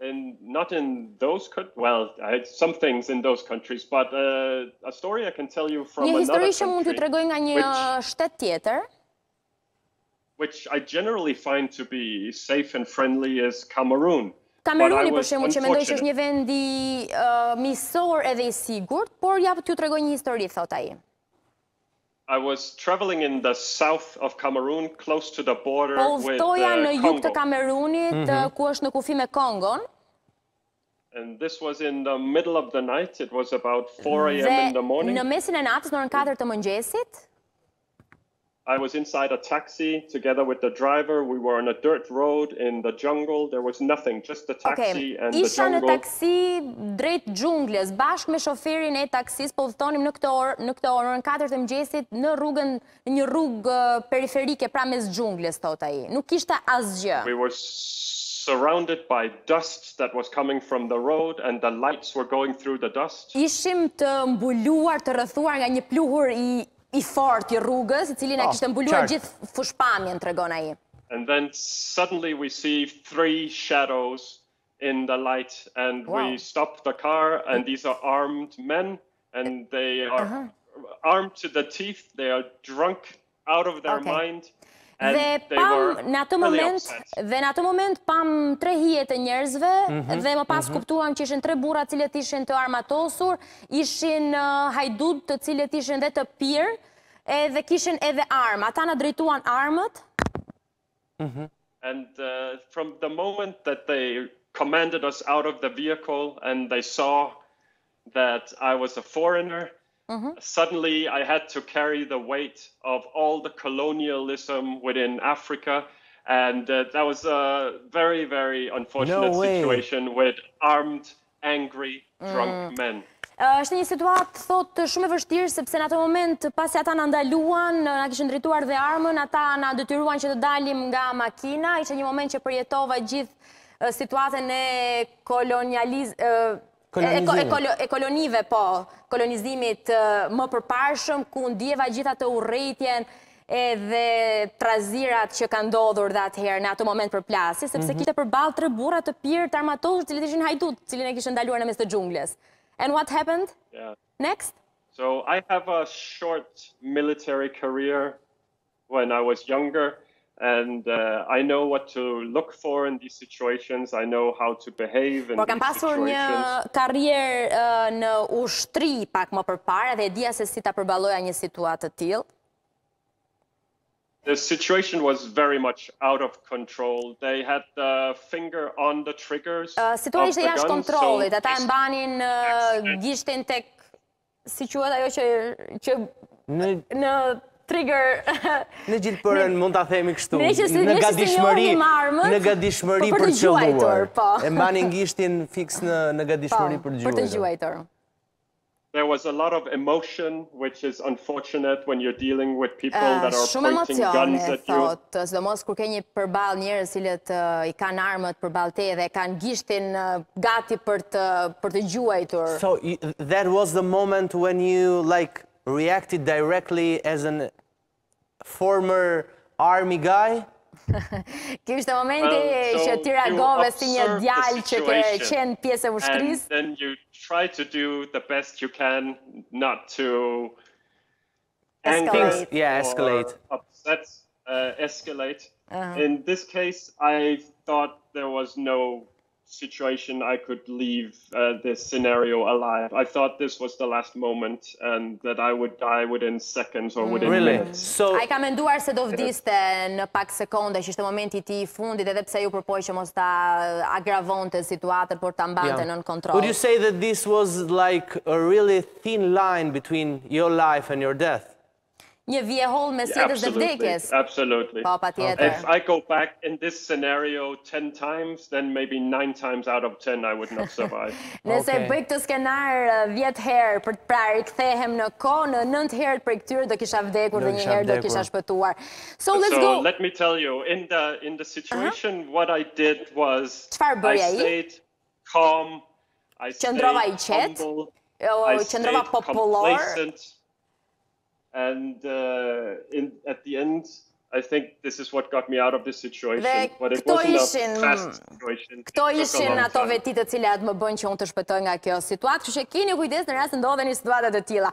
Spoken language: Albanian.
and not in those well I had some things in those countries but uh, a story I can tell you from një histori që mund t'ju tregoj nga një shtet tjetër which I generally find to be safe and friendly is Cameroon Kameruni për shembull që mendoj se është një vend i uh, miqësor edhe i sigurt por ja t'ju tregoj një histori thot ai I was travelling in the south of Cameroon close to the border with Congo. Po udhëtoja në jug të Kamerunit, ku është në kufi me Kongon. And this was in the middle of the night, it was about 4 a.m. in the morning. Dhe në mesin e natës, në orën 4 të mëngjesit. I was inside a taxi together with the driver. We were on a dirt road in the jungle. There was nothing, just the taxi and the jungle. Okay, isha në taksi drejt xhunglës, bashkë me shoferin e taksisë po udhëtonim në këtë orë, në këtë orë, në 4 të mëngjesit në rrugën, në një rrugë periferike pra mes xhunglës, thotë ai. Nuk kishte asgjë. We were surrounded by dust that was coming from the road and the lights were going through the dust. Ishim të mbuluar, të rrethuar nga një pluhur i i fortë i rrugës, i cili na kishte mbuluar gjithë fushëpamjen, tregon ai. And then suddenly we see three shadows in the light and wow. we stop the car and these are armed men and they are uh -huh. armed to the teeth they are drunk out of their okay. mind and dhe they pamë, were në atë moment really dhe në atë moment pamë tre hije të njerëzve mm -hmm. dhe më pas mm -hmm. kuptuam që ishin tre burra të cilët ishin të armatosur ishin uh, hajdutë të cilët ishin dhe të pirë edhe kishin edhe armë ata na drejtuan armët Mhm. And uh, from the moment that they commanded us out of the vehicle and they saw that I was a foreigner, -huh. Mm-hmm. Suddenly I had to carry the weight of all the colonialism within Africa and uh, that was a very very unfortunate no situation with armed angry drunk mm. men. Është një situatë thot shumë e vështirë sepse në atë moment pasi ata na ndaluan, na kishin drejtuar dhe armën, ata na detyruan që të dalim nga makina, ishte një moment që përjetova gjithë situatën e kolonializ e kolonive, po, kolonizimit të mëparshëm, ku ndjeva gjithë atë urrejtjen, edhe trazirat që kanë ndodhur dhe atëherë në atë moment përplasje, sepse mhm. kishte përballë tre burra të pirë të armatosur, të cilët ishin hajdutë, të cilët e kishin ndaluar në mes të xhunglës. And what happened? Yeah. Next? So I have a short military career when I was younger, and uh, I know what to look for in these situations. I know how to behave in Po, kam pasur një karrierë uh, në ushtri pak më përpara dhe e dija se si ta përballoja një situatë të tillë. The situation was very much out of control. They had the finger on the triggers. Uh, Situata ishte jashtë kontrollit. Ata e mbanin uh, gishtin tek si quhet ajo që që në në trigger në gjithpërën mund ta themi kështu në gadishmëri në gadishmëri për të gjuajtur po e mbanin gishtin fiks në në gadishmëri po, për të gjuajtur për të gjuajtur There was a lot of emotion which is unfortunate when you're dealing with people that are shumë pointing emocione, guns at you. thotë, sidomos kur ke një përball njerëz të cilët i kanë armët përball te dhe kanë gishtin gati për të për të gjuajtur. So that was the moment when you like reacted directly as an Former army guy? Kjo ishte momenti që ti reagove si një djalë që ke qenë pjesë e ushtrisë. And then you try to do the best you can not to escalate. Yeah, escalate. Upset, uh, escalate. Uh -huh. In this case, I thought there was no situation I could leave uh, this scenario alive. I thought this was the last moment and that I would die within seconds or within really? minutes. So ai ka menduar se do vdiste në pak sekonda, që ishte momenti i tij i fundit edhe pse u përpoq që mos ta agravonte situatën, por ta mbante yeah. nën kontroll. Would you say that this was like a really thin line between your life and your death? Një vijë e hollë mes jetës dhe vdekjes. Absolutely. Po, patjetër. If I go back in this scenario 10 times, then maybe 9 times out of 10 I would not survive. Nëse bëj këtë skenar 10 herë pra, kthehem në kohë, në 9 herët prej këtyre do kisha vdekur dhe një herë do kisha shpëtuar. So let's go. So let me tell you, in the in the situation what I did was I stayed calm. I stayed humble. I stayed complacent. And uh, in, at the end, I think this is what got me out of this situation. Dhe but it wasn't ishin, a fast situation. Këto ishin ato veti të cilat më bënë që unë të shpëtoj nga kjo situatë, kështu që kini kujdes në rast se ndodheni situata të tilla.